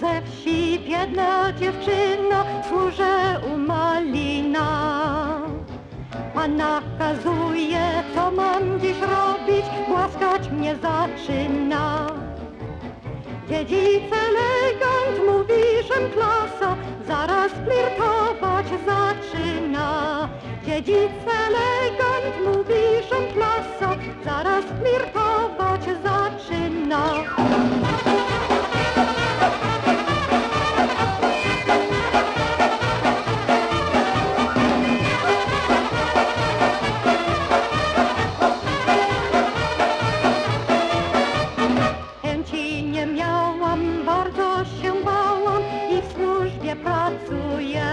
Ze wsi, biedna dziewczyna, służę u Malina. Pan nakazuje, co mam dziś robić, głaskać mnie zaczyna. Dziedzic elegant mówi, że klasa zaraz flirtować zaczyna. Dziedzic elegant mówi, że klasa zaraz flirtować miałam, bardzo się bałam i w służbie pracuję.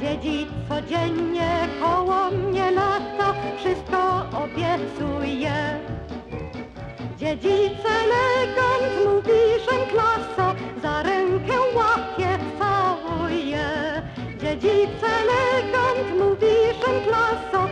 Dziedzic codziennie koło mnie lata, wszystko obiecuje. Dziedzic elegant mówi, że klasa, za rękę łapie, całuje. Dziedzic elegant mówi, że klasa,